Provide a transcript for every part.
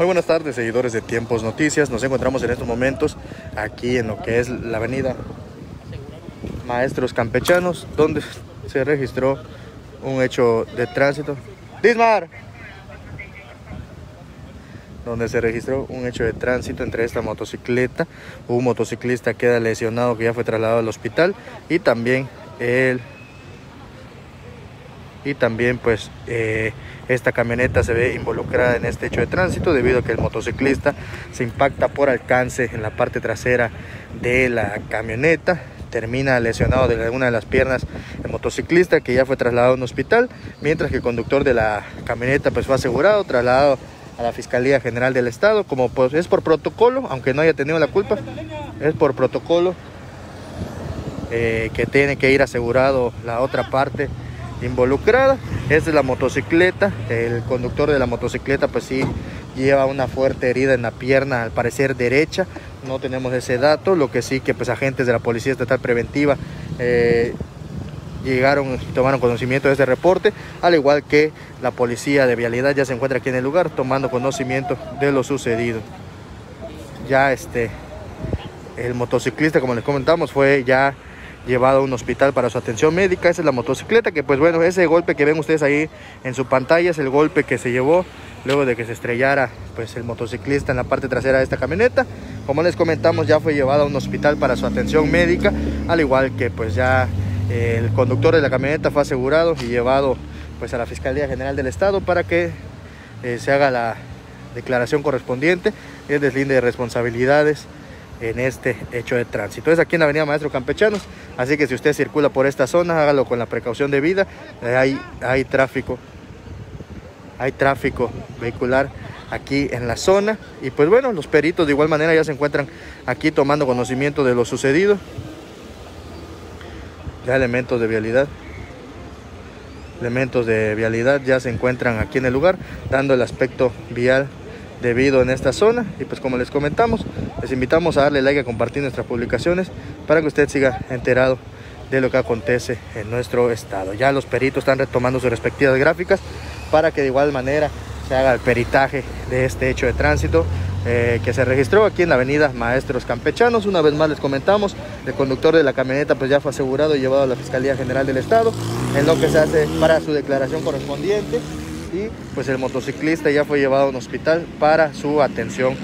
Muy buenas tardes, seguidores de Tiempos Noticias. Nos encontramos en estos momentos aquí en lo que es la avenida Maestros Campechanos, donde se registró un hecho de tránsito. Dismar. Donde se registró un hecho de tránsito entre esta motocicleta. Un motociclista queda lesionado que ya fue trasladado al hospital y también el y también pues eh, esta camioneta se ve involucrada en este hecho de tránsito debido a que el motociclista se impacta por alcance en la parte trasera de la camioneta termina lesionado de alguna de las piernas el motociclista que ya fue trasladado a un hospital mientras que el conductor de la camioneta pues fue asegurado trasladado a la Fiscalía General del Estado como pues es por protocolo aunque no haya tenido la culpa es por protocolo eh, que tiene que ir asegurado la otra parte involucrada. Es la motocicleta. El conductor de la motocicleta pues sí lleva una fuerte herida en la pierna, al parecer derecha. No tenemos ese dato. Lo que sí que pues agentes de la Policía Estatal Preventiva eh, llegaron y tomaron conocimiento de este reporte, al igual que la policía de vialidad ya se encuentra aquí en el lugar tomando conocimiento de lo sucedido. Ya este, el motociclista, como les comentamos, fue ya llevado a un hospital para su atención médica. Esa es la motocicleta, que pues bueno, ese golpe que ven ustedes ahí en su pantalla es el golpe que se llevó luego de que se estrellara pues el motociclista en la parte trasera de esta camioneta. Como les comentamos, ya fue llevado a un hospital para su atención médica, al igual que pues ya el conductor de la camioneta fue asegurado y llevado pues a la Fiscalía General del Estado para que eh, se haga la declaración correspondiente, el deslinde de responsabilidades en este hecho de tránsito. Es aquí en la avenida Maestro Campechanos, así que si usted circula por esta zona, hágalo con la precaución debida. Eh, hay, hay tráfico, hay tráfico vehicular aquí en la zona. Y pues bueno, los peritos de igual manera ya se encuentran aquí tomando conocimiento de lo sucedido. Ya elementos de vialidad. Elementos de vialidad ya se encuentran aquí en el lugar, dando el aspecto vial debido en esta zona. Y pues como les comentamos, les invitamos a darle like, a compartir nuestras publicaciones para que usted siga enterado de lo que acontece en nuestro estado. Ya los peritos están retomando sus respectivas gráficas para que de igual manera se haga el peritaje de este hecho de tránsito eh, que se registró aquí en la avenida Maestros Campechanos. Una vez más les comentamos, el conductor de la camioneta pues ya fue asegurado y llevado a la Fiscalía General del Estado en lo que se hace para su declaración correspondiente y pues el motociclista ya fue llevado a un hospital para su atención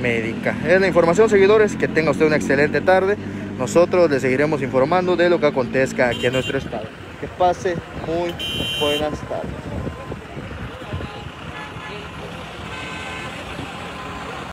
médica. Es la información, seguidores. Que tenga usted una excelente tarde. Nosotros le seguiremos informando de lo que acontezca aquí en nuestro estado. Que pase muy buenas tardes.